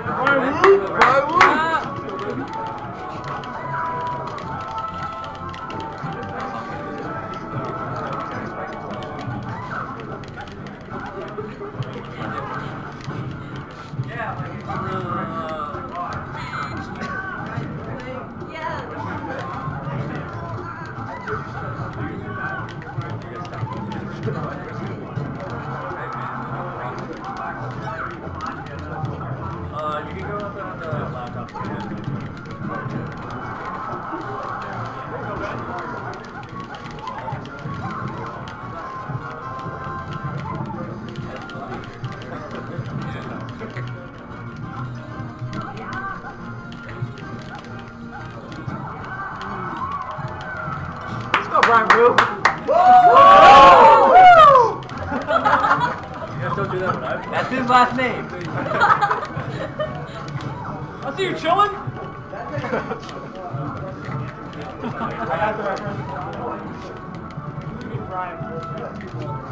아, go, Brian Brew. You guys don't do that when I That's his last name. I see you chilling. I got the reference. You mean Brian.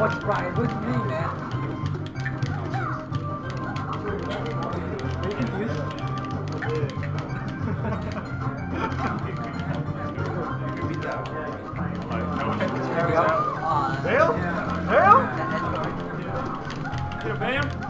watch Brian with me, man. There we go. Bam? Bam? Yeah?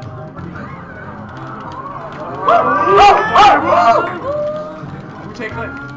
Who take clip?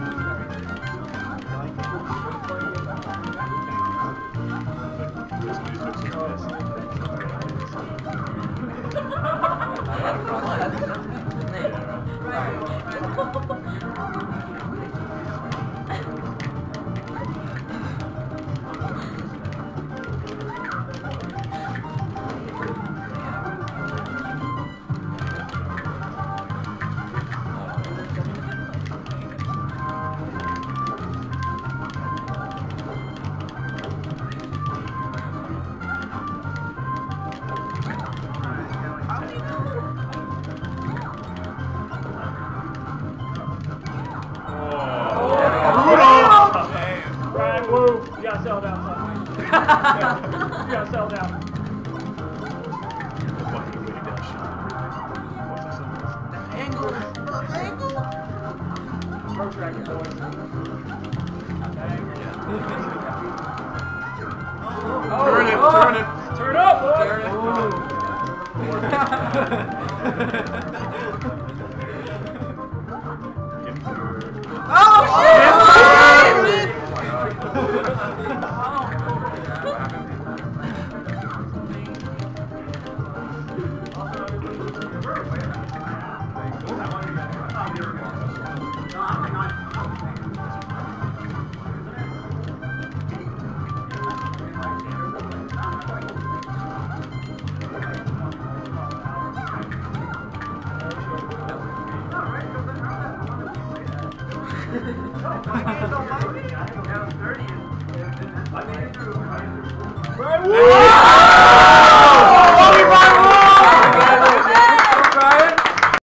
Woo! You gotta settle down, son. You gotta settle down. First record, boys. Turn it, turn it. Turn up, boys! Turn it. Ryan, woo!